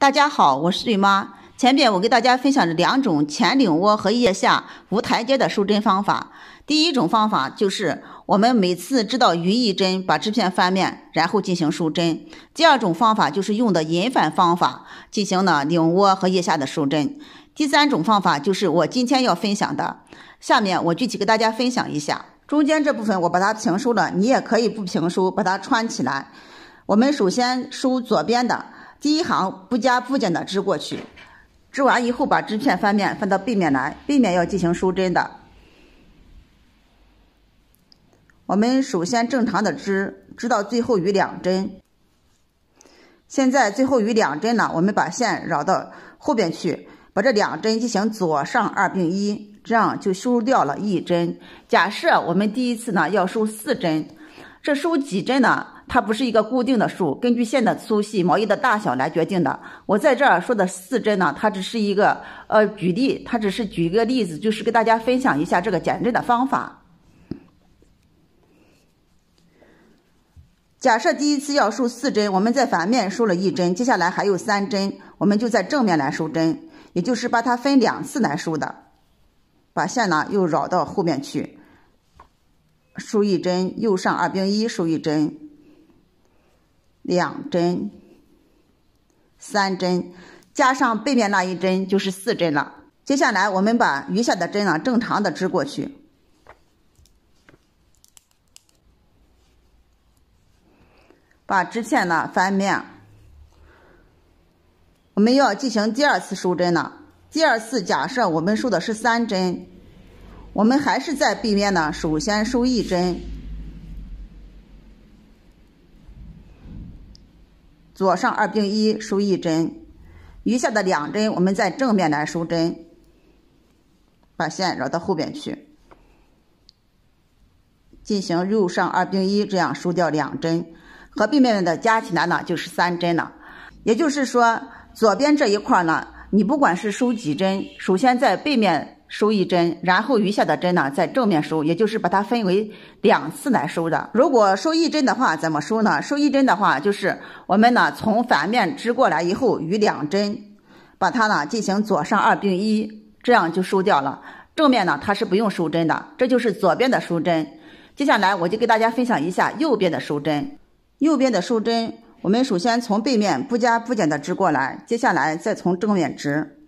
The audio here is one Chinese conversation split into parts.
大家好，我是瑞妈。前边我给大家分享了两种前领窝和腋下无台阶的收针方法。第一种方法就是我们每次知道余一针，把织片翻面，然后进行收针。第二种方法就是用的引反方法进行呢领窝和腋下的收针。第三种方法就是我今天要分享的。下面我具体给大家分享一下。中间这部分我把它平收了，你也可以不平收，把它穿起来。我们首先收左边的。第一行不加不减的织过去，织完以后把织片翻面，翻到背面来，背面要进行收针的。我们首先正常的织，织到最后余两针。现在最后余两针呢，我们把线绕到后边去，把这两针进行左上二并一，这样就收掉了一针。假设我们第一次呢要收四针，这收几针呢？它不是一个固定的数，根据线的粗细、毛衣的大小来决定的。我在这儿说的四针呢，它只是一个呃举例，它只是举一个例子，就是给大家分享一下这个减针的方法。假设第一次要收四针，我们在反面收了一针，接下来还有三针，我们就在正面来收针，也就是把它分两次来收的。把线呢又绕到后面去，收一针，右上二并一，收一针。两针，三针，加上背面那一针就是四针了。接下来我们把余下的针呢正常的织过去，把织片呢翻面。我们要进行第二次收针了。第二次假设我们收的是三针，我们还是在背面呢，首先收一针。左上二并一收一针，余下的两针我们在正面来收针，把线绕到后边去，进行右上二并一，这样收掉两针，和背面的加起来呢就是三针了。也就是说，左边这一块呢，你不管是收几针，首先在背面。收一针，然后余下的针呢，在正面收，也就是把它分为两次来收的。如果收一针的话，怎么收呢？收一针的话，就是我们呢从反面织过来以后，余两针，把它呢进行左上二并一，这样就收掉了。正面呢它是不用收针的，这就是左边的收针。接下来我就给大家分享一下右边的收针。右边的收针，我们首先从背面不加不减的织过来，接下来再从正面织。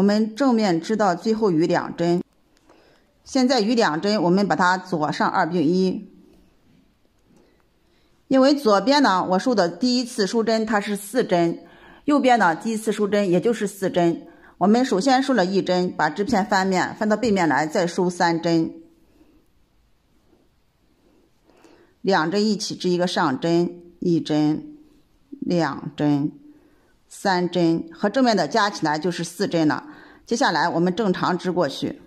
我们正面织到最后余两针，现在余两针，我们把它左上二并一。因为左边呢，我收的第一次收针它是四针，右边呢第一次收针也就是四针。我们首先收了一针，把织片翻面，翻到背面来，再收三针，两针一起织一个上针，一针，两针。三针和正面的加起来就是四针了。接下来我们正常织过去，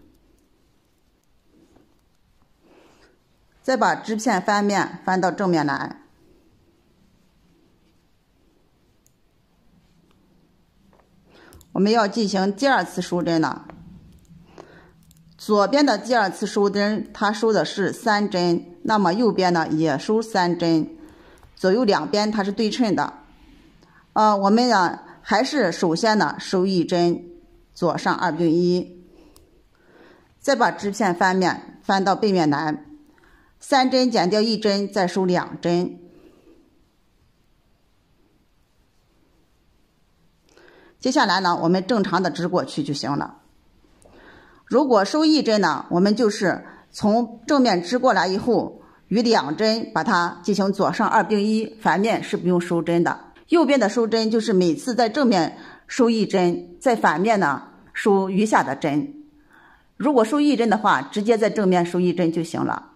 再把织片翻面翻到正面来。我们要进行第二次收针了。左边的第二次收针，它收的是三针，那么右边呢也收三针，左右两边它是对称的。呃，我们呢还是首先呢收一针，左上二并一，再把织片翻面翻到背面来，三针减掉一针，再收两针。接下来呢，我们正常的织过去就行了。如果收一针呢，我们就是从正面织过来以后，余两针把它进行左上二并一，反面是不用收针的。右边的收针就是每次在正面收一针，在反面呢收余下的针。如果收一针的话，直接在正面收一针就行了。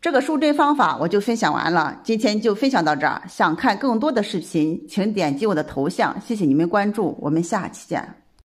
这个收针方法我就分享完了，今天就分享到这儿。想看更多的视频，请点击我的头像。谢谢你们关注，我们下期见。